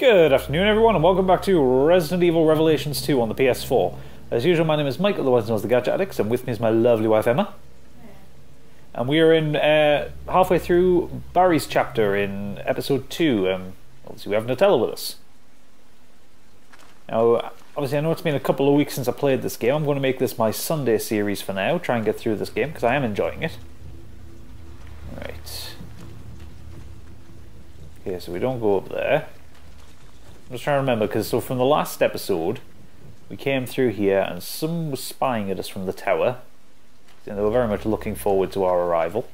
Good afternoon, everyone, and welcome back to Resident Evil Revelations 2 on the PS4. As usual, my name is Mike, otherwise known as the Gadget Addicts, and with me is my lovely wife Emma. And we are in uh, halfway through Barry's chapter in episode 2. Um, obviously, we have Nutella with us. Now, obviously, I know it's been a couple of weeks since I played this game. I'm going to make this my Sunday series for now, try and get through this game, because I am enjoying it. Right. Okay, so we don't go up there. I'm just trying to remember because so from the last episode, we came through here and some was spying at us from the tower. And they were very much looking forward to our arrival,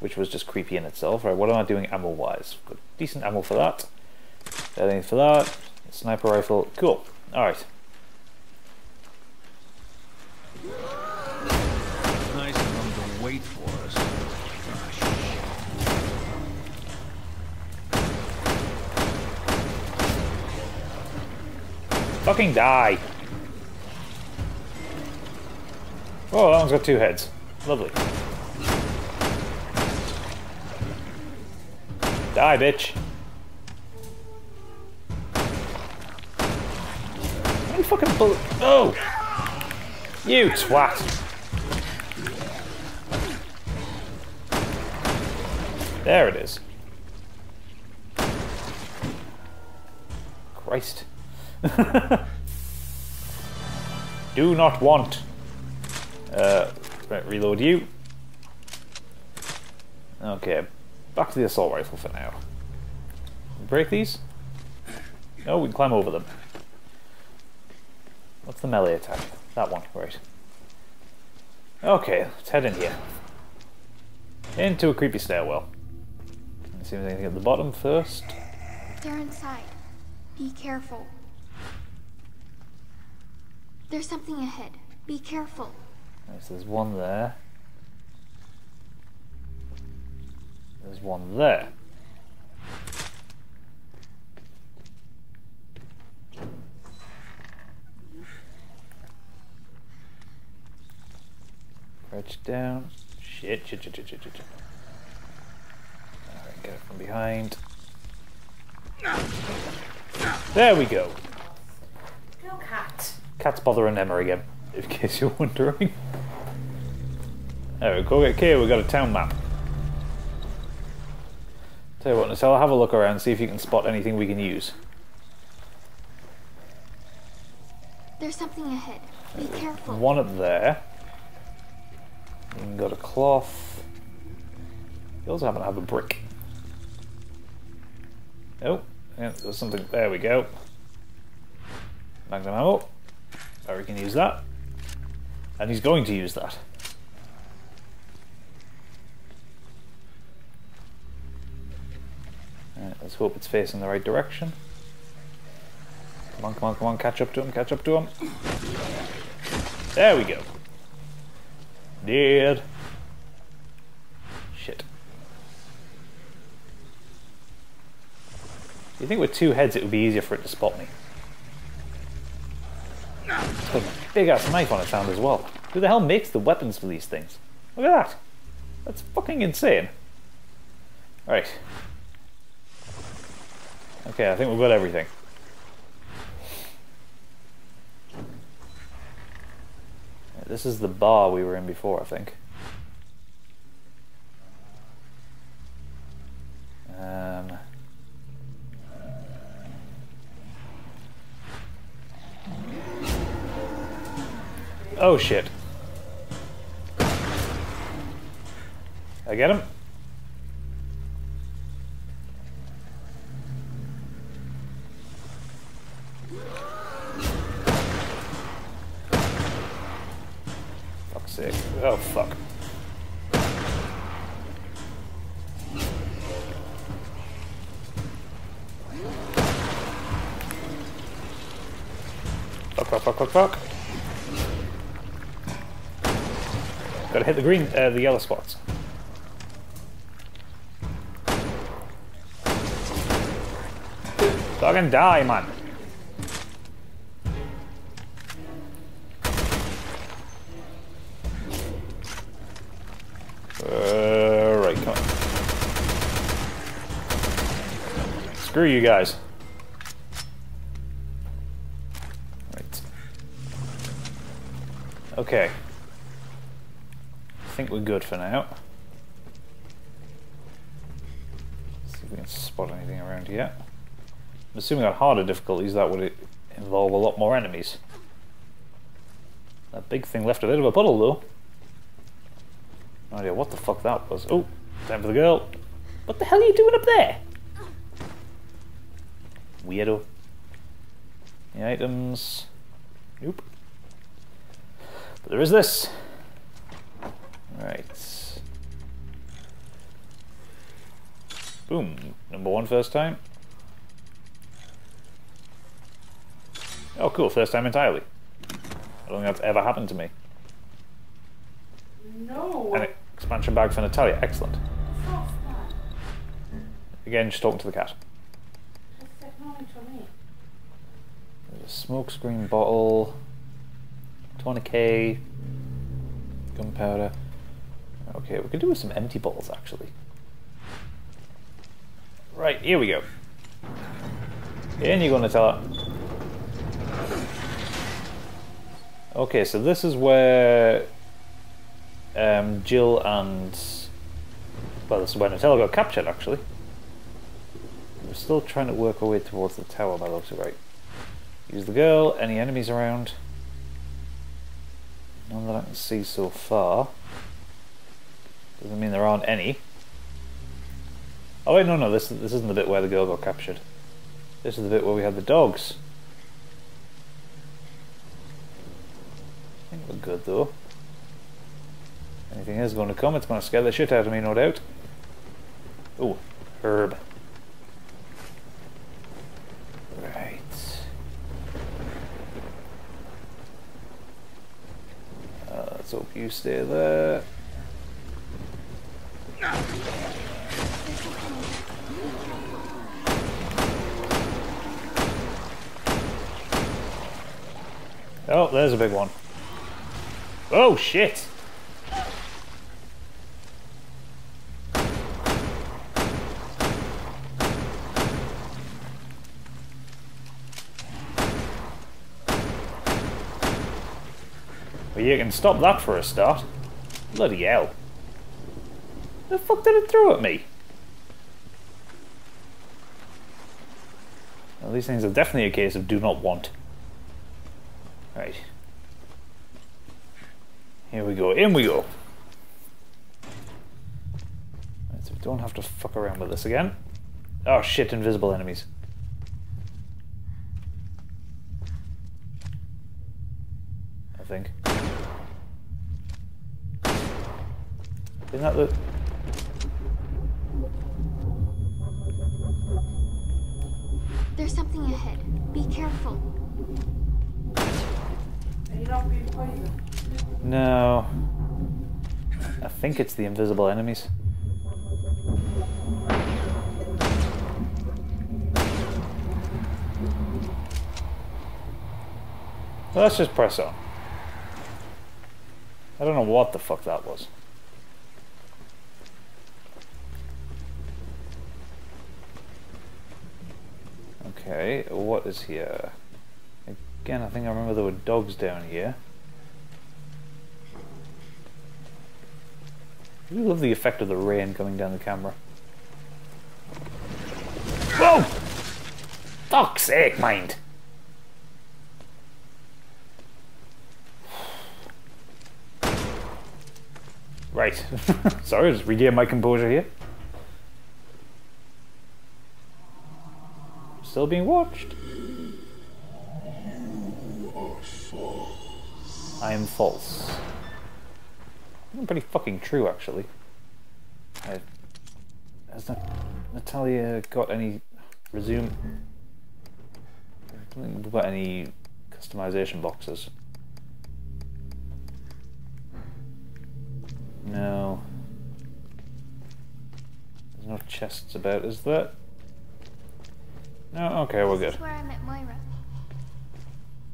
which was just creepy in itself. Right, what am I doing ammo wise? Got decent ammo for that. Anything for that. Sniper rifle. Cool. All right. Fucking die. Oh, that one's got two heads. Lovely. Die, bitch. How fucking bullet? Oh! You twat! There it is. Christ. Do not want. Uh, reload you. Okay, back to the assault rifle for now. Break these? No, we can climb over them. What's the melee attack? That one, right. Okay, let's head in here. Into a creepy stairwell. Let's see if there's anything at the bottom first. They're inside. Be careful. There's something ahead. Be careful. So there's one there. There's one there. Crouch down. Shit, shit, shit, shit, shit, shit. Alright, get it from behind. There we go. Cat's bothering Emma again, in case you're wondering. There we go. Okay, we got a town map. Tell you what, so have a look around, see if you can spot anything we can use. There's something ahead. Be careful. One up there. You got a cloth. You also happen to have a brick. Oh, yeah, there's something. There we go. Magnum ammo. Barry can use that. And he's going to use that. Alright, let's hope it's facing the right direction. Come on, come on, come on, catch up to him, catch up to him. There we go. Dead. Shit. You think with two heads it would be easier for it to spot me? A big ass knife on its hand as well. Who the hell makes the weapons for these things? Look at that. That's fucking insane. Right. Okay, I think we've got everything. This is the bar we were in before, I think. Um, oh shit. I get him? Fuck's sake. Oh fuck. Fuck, fuck, fuck, fuck, fuck. Gotta hit the green, uh, the yellow spots. Fucking die, man. Uh, right, come on. Screw you guys. Right. Okay. Think we're good for now. see if we can spot anything around here. I'm assuming on harder difficulties that would involve a lot more enemies. That big thing left a bit of a puddle though. No idea what the fuck that was. Oh, time for the girl. What the hell are you doing up there? Weirdo. Items. Nope. But there is this. Right. Boom. Number one first time. Oh, cool. First time entirely. I don't think that's ever happened to me. No. An expansion bag for Natalia. Excellent. Again, just talking to the cat. What's that knowledge for me? There's a smokescreen bottle. Tourniquet. Gunpowder. Okay, we could do with some empty bottles actually. Right, here we go. In you go, Nutella. Okay, so this is where um, Jill and well, this is where Nutella got captured actually. We're still trying to work our way towards the tower by the looks of it. Right. Use the girl. Any enemies around? None that I can see so far. Doesn't mean there aren't any. Oh wait, no, no. This this isn't the bit where the girl got captured. This is the bit where we had the dogs. I think we're good though. Anything is going to come, it's going to scare the shit out of me, no doubt. Oh, herb. Right. Uh, let's hope you stay there. Oh, there's a big one. Oh, shit! Well, you can stop that for a start. Bloody hell. The fuck did it throw at me? Well, these things are definitely a case of do not want. Right. Here we go, in we go. Right, so we don't have to fuck around with this again. Oh shit, invisible enemies. I think. Isn't that the... There's something ahead. Be careful. No. I think it's the invisible enemies. Let's just press on. I don't know what the fuck that was. Okay, what is here? Again, I think I remember there were dogs down here. I love the effect of the rain coming down the camera. Whoa! Fuck's sake, mind! Right. Sorry, just regain my composure here. Still being watched. I am false. I'm pretty fucking true, actually. I, has Nat Natalia got any resume? I don't think we've got any customization boxes. No. There's no chests about, is there? No, okay, we're This good. is where I met Moira.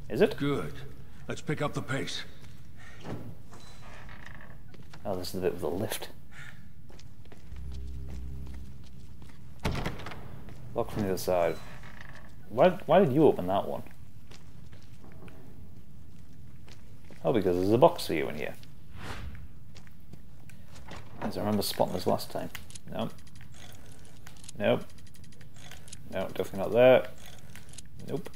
Is it? Good. Let's pick up the pace. Oh, this is the bit with the lift. Lock from the other side. Why, why did you open that one? Oh, because there's a box for you in here. As I remember spotting this last time. Nope. Nope. No, definitely not there. Nope.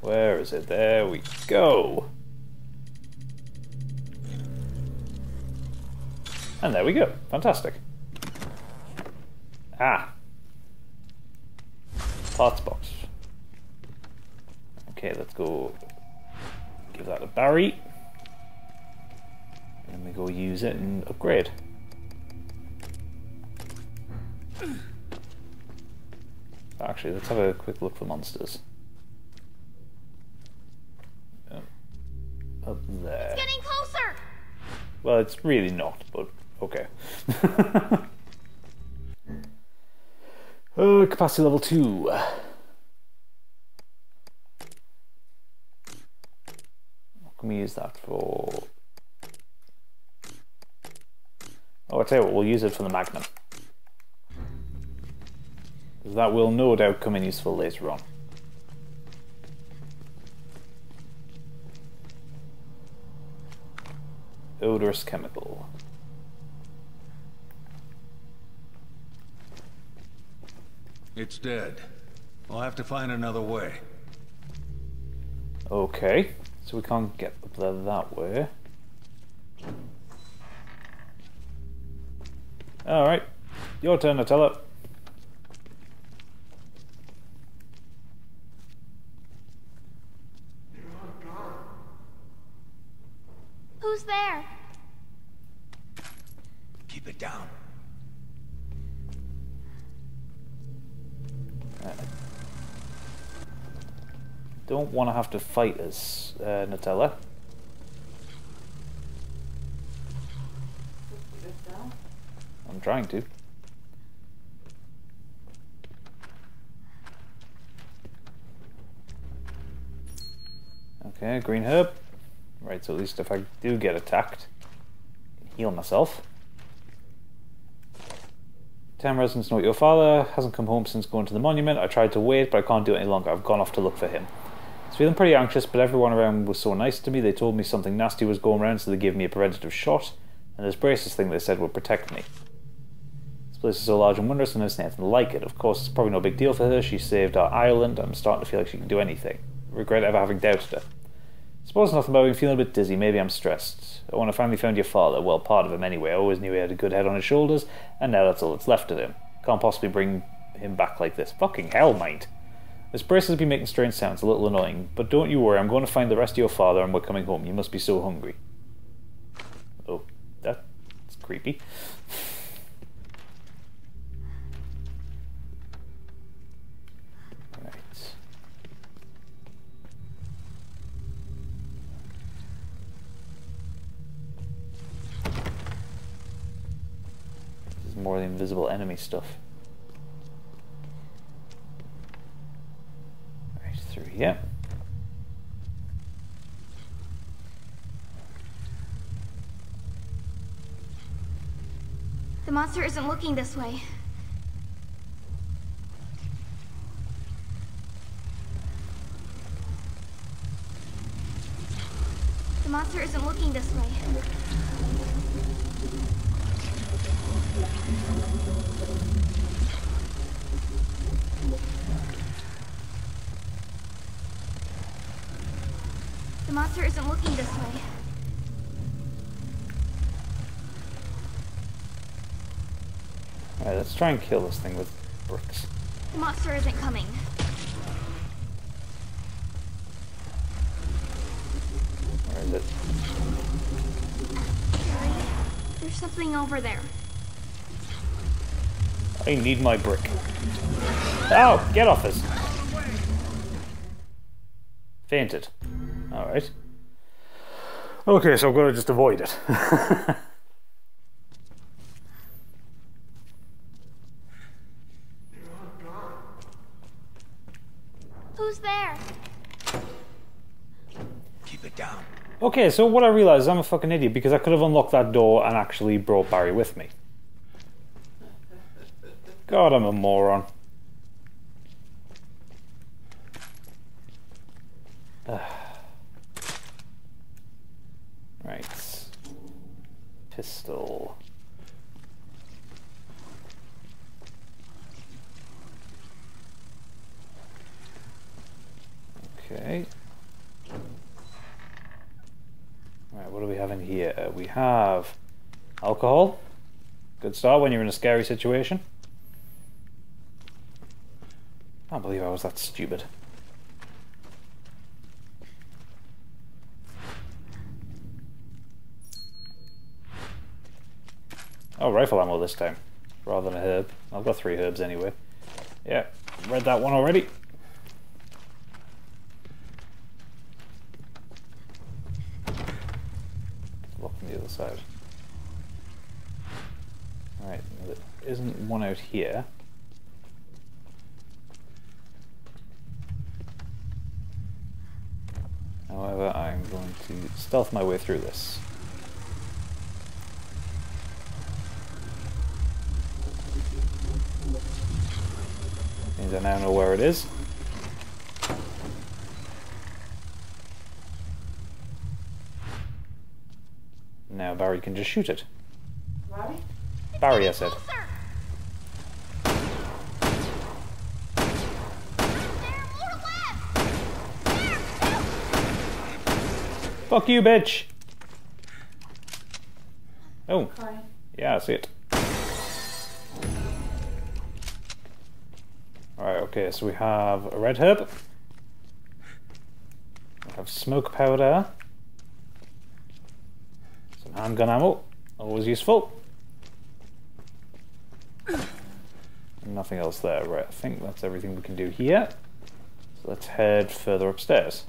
Where is it? There we go. And there we go. Fantastic. Ah. Parts box. Okay, let's go give that a Barry. And we go use it and upgrade. Actually, let's have a quick look for monsters. Um, Up there. It's Getting closer! Well, it's really not, but okay. uh, capacity level 2. What can we use that for? Oh, I tell you what, we'll use it for the Magnum. That will no doubt come in useful later on. Odorous chemical. It's dead. I'll have to find another way. Okay, so we can't get up there that way. Alright, your turn, Nutella. Who's there? Keep it down. Don't want to have to fight us, uh, Nutella. I'm trying to. Okay, green herb. So at least if I do get attacked, heal myself. Town residents know your father hasn't come home since going to the monument. I tried to wait, but I can't do it any longer. I've gone off to look for him. I was feeling pretty anxious, but everyone around was so nice to me. They told me something nasty was going around, so they gave me a preventative shot. And this braces thing they said would protect me. This place is so large and wondrous, and there's nothing like it. Of course, it's probably no big deal for her. She saved our island. I'm starting to feel like she can do anything. regret ever having doubted her. Suppose nothing about me feeling a bit dizzy. Maybe I'm stressed. Oh, when I finally found your father, well, part of him anyway. I always knew he had a good head on his shoulders, and now that's all that's left of him. Can't possibly bring him back like this. Fucking hell, mate. This brace has been making strange sounds, a little annoying. But don't you worry, I'm going to find the rest of your father and we're coming home. You must be so hungry. Oh, that's creepy. Right. This is more of the invisible enemy stuff. Right through here. The monster isn't looking this way. The monster isn't looking this way. The monster isn't looking this way. Alright, let's try and kill this thing with bricks. The monster isn't coming. Where is it? Harry, there's something over there. I need my brick. Ow! Get off us! Fainted. Alright. Okay, so I'm going to just avoid it. yeah, so what I realized is I'm a fucking idiot because I could have unlocked that door and actually brought Barry with me. God, I'm a moron. right. Pistol. Okay. What do we have in here? Uh, we have alcohol. Good start when you're in a scary situation. I can't believe I was that stupid. Oh, rifle ammo this time, rather than a herb. I've got three herbs anyway. Yeah, read that one already. Alright, there isn't one out here. However, I'm going to stealth my way through this. Means I now know where it is. Now Barry can just shoot it. Barry? Barry, I said. Closer! There, more left! There, two! Fuck you, bitch! Oh, Okay. yeah, I see it. Alright, okay, so we have a red herb. We have smoke powder. Handgun ammo, always useful. Nothing else there, right? I think that's everything we can do here. So let's head further upstairs.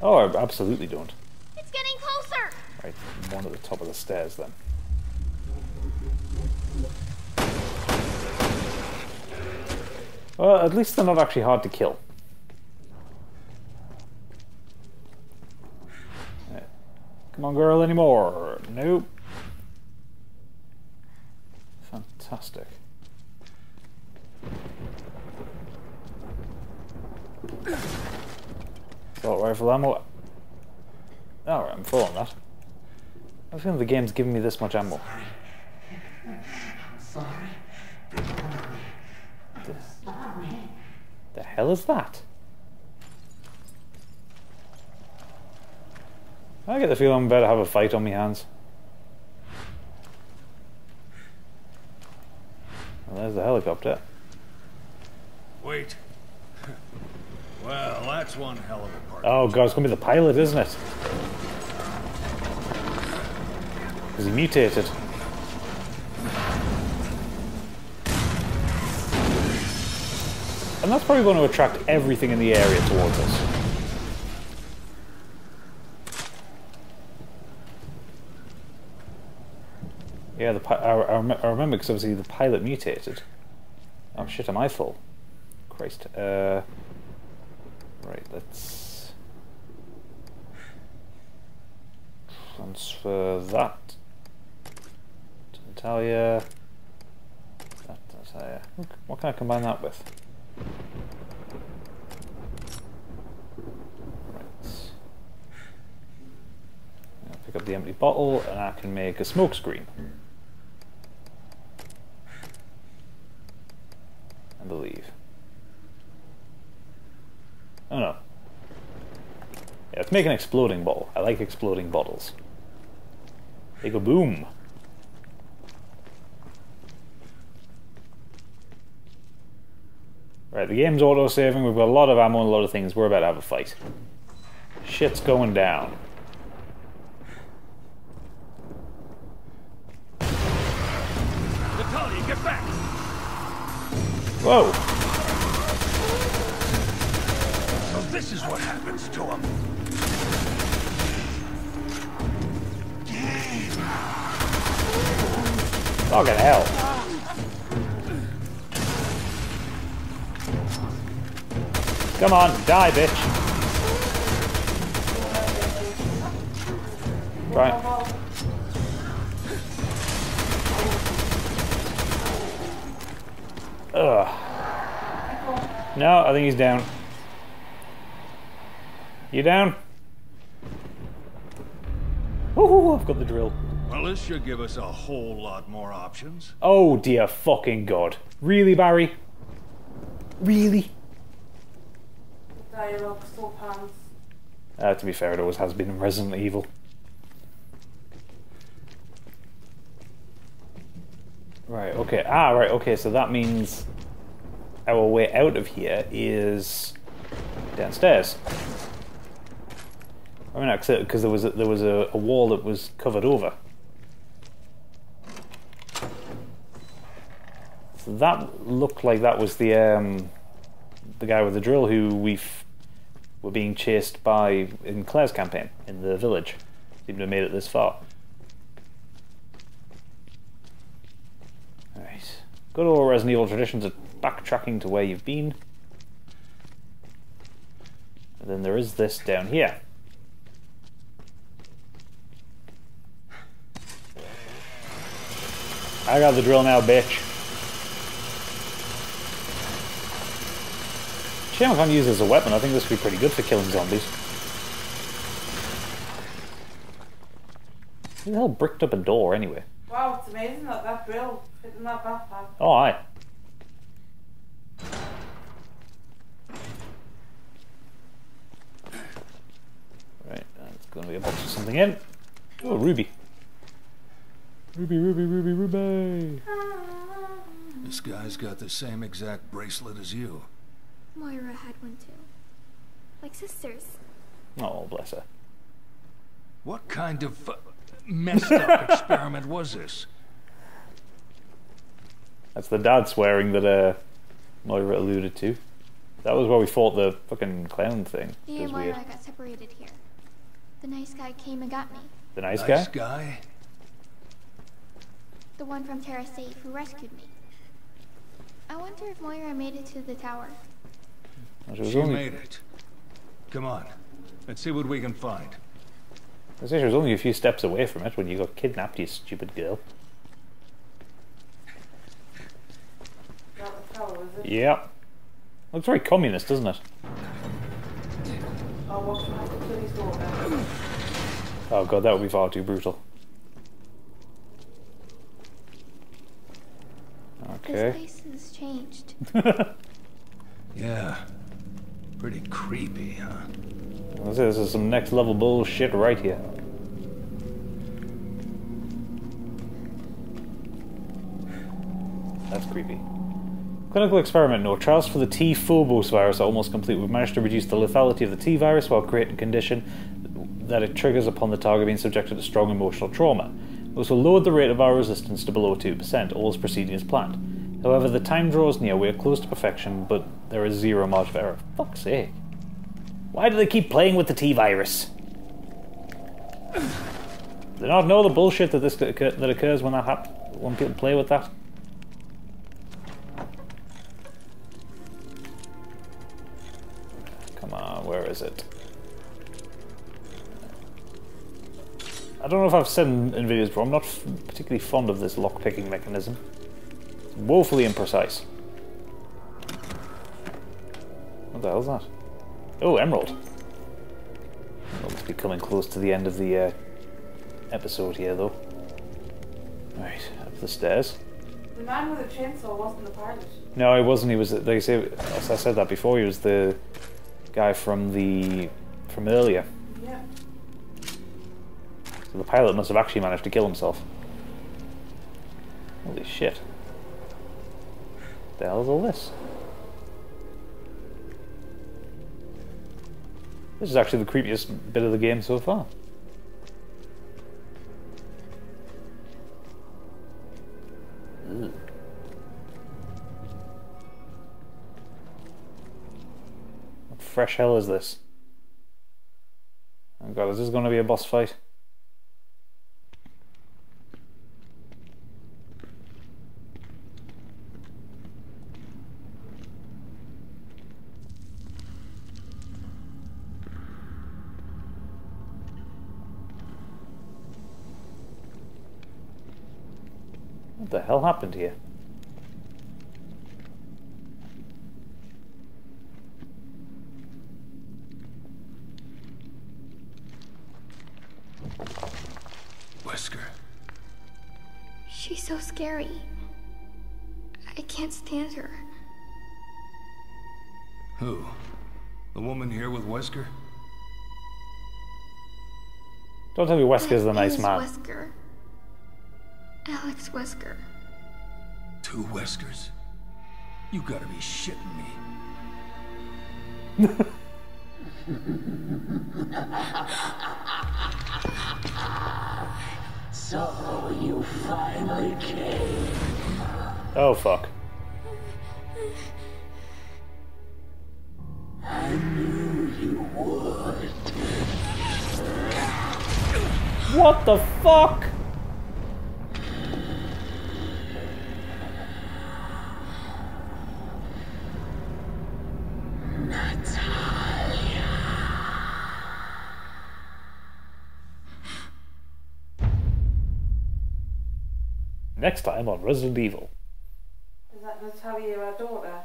Oh, I absolutely don't. It's getting closer! Right, one at the top of the stairs then. Well, at least they're not actually hard to kill. Right. Come on, girl, anymore? Nope. Fantastic. Assault rifle ammo. Alright, I'm full on that. I feel the game's giving me this much ammo. sorry The hell is that? I get the feeling I'm about to have a fight on my hands. Well, there's the helicopter. Wait. Well, that's one hell of a part. Oh god, it's gonna be the pilot, isn't it? Because he mutated. And that's probably going to attract everything in the area towards us. Yeah, the I, I, remember because obviously the pilot mutated. Oh shit, am I full? Christ. Uh, right, let's transfer that to Natalia. That. What- can I combine that with? Right. I'll pick up the empty bottle and I can make a smoke screen. I believe. Oh no. Yeah, let's make an exploding bottle. I like exploding bottles. They go boom. Right, the game's auto-saving. We've got a lot of ammo and a lot of things. We're about to have a fight. Shit's going down. Natalia, get back! Whoa! So this is what happens to him. Fucking hell. Come on, die, bitch. Right. Ugh. No, I think he's down. You down? Oh, I've got the drill. Well, this should give us a whole lot more options. Oh dear fucking god. Really, Barry? Really? Dialogue, slow pants. Uh, to be fair, it always has been in Resident Evil. Right, okay. Ah, right, okay, so that means our way out of here is downstairs. I mean, because there was a, there was a, a wall that was covered over. So that looked like that was the um, the guy with the drill who we were being chased by in Claire's campaign in the village. Seemed to have made it this far. Alright. Good old Resident Evil traditions of backtracking to where you've been. And then there is this down here. I got the drill now, bitch. Shame I can't use as a weapon. I think this would be pretty good for killing zombies. Who the hell bricked up a door anyway? Wow, it's amazing that that drill fit in that backpack. Oh, aye. Right, that's going to be a box of something in. Oh, ruby. Ruby, ruby, ruby, ruby. This guy's got the same exact bracelet as you. Moira had one too. Like sisters. Oh, bless her. What kind of uh, messed up experiment was this? That's the dad swearing that uh, Moira alluded to. That was where we fought the fucking clown thing. Me and Moira weird. got separated here. The nice guy came and got me. The nice, nice guy? guy? The one from TerraSave who rescued me. I wonder if Moira made it to the tower. She was She only, made it. Come on. Let's see what we can find. I say she was only a few steps away from it when you got kidnapped, you stupid girl. Not tower, is it? Yeah. Looks very communist, doesn't it? Oh, what's behind the Kitty's door? Oh god, that would be far too brutal. This Okay. place has changed. Yeah. Pretty creepy, huh? This is- this is some next level bullshit right here. That's creepy. Clinical experiment No Trials for the T Phobos virus are almost complete. We've managed to reduce the lethality of the T virus while creating a condition that it triggers upon the target being subjected to strong emotional trauma. We also lowered the rate of our resistance to below 2%, all is proceeding as planned. However, the time draws near, we are close to perfection, but there is zero margin of error. Fuck's sake. Why do they keep playing with the T virus? Do they not know the bullshit that this that occurs when that hap- when people play with that? Is it? I don't know if I've said in, in videos before, I'm not f- particularly fond of this lock-picking mechanism. It's woefully imprecise. What the hell's that? Oh, emerald. Well, must be coming close to the end of the uh, episode here, though. Right, up the stairs. The man with the chainsaw wasn't the pilot. No, he wasn't. He was. They say. as I said that before. He was the guy from the from earlier. Yeah. So the pilot must have actually managed to kill himself. Holy shit! The hell is all this? This is actually the creepiest bit of the game so far. Fresh hell is this? Oh god, is this going to be a boss fight? What the hell happened here? Scary. I can't stand her. Who? The woman here with Wesker? Don't tell me Wesker's the nice man. Wesker. Alex Wesker. Two Weskers? You gotta be shitting me. So you finally came. Oh fuck. I knew you would. What the fuck? Next time on Resident Evil. Is that Natalia, our uh, daughter?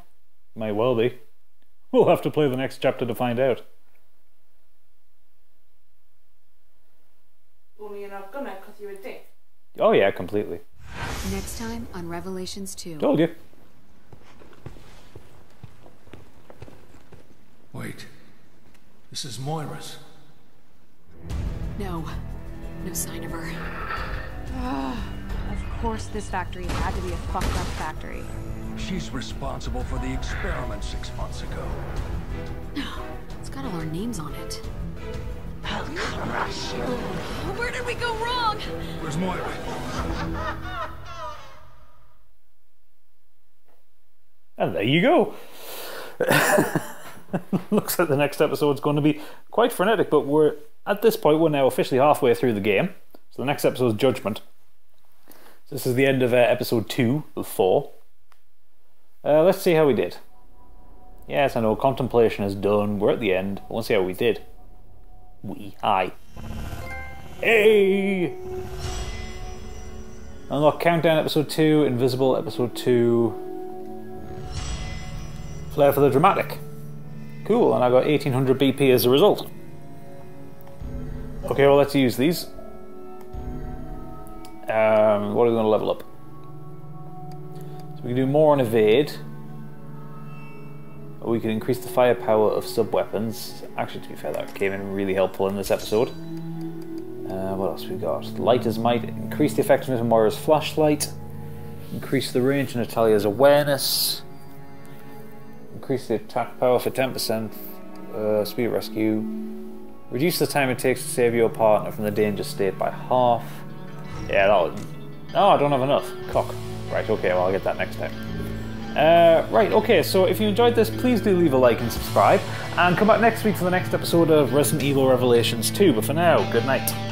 Might well be. We'll have to play the next chapter to find out. Only you're not gonna because you're a dick. Oh yeah, completely. Next time on Revelations 2. Told you. Wait. This is Moira's. No. No sign of her. Of course, this factory had to be a fucked up factory. She's responsible for the experiment six months ago. It's got all our names on it. I'll crush you. Oh, where did we go wrong? Where's Moira? And there you go. Looks like the next episode's going to be quite frenetic, but we're at this point we're now officially halfway through the game. So the next episode is Judgment. This is the end of uh, episode two of four. Uh, let's see how we did. Yes, I know contemplation is done. We're at the end. But let's see how we did. We, I. Hey! Unlock countdown episode two, invisible episode two. Flair for the dramatic. Cool, and I got 1800 BP as a result. Okay, well, let's use these. Um, what are we going to level up? So we can do more on evade. Or we can increase the firepower of sub weapons. Actually, to be fair, that came in really helpful in this episode. Uh, what else we got? Light as might. Increase the effectiveness of Moira's flashlight. Increase the range of Natalia's awareness. Increase the attack power for 10%. Uh, speed rescue. Reduce the time it takes to save your partner from the danger state by half. Yeah, that was. No, I don't have enough. Cock. Right, okay, well, I'll get that next time. Uh, right, okay, so if you enjoyed this, please do leave a like and subscribe. And come back next week for the next episode of Resident Evil Revelations 2. But for now, good night.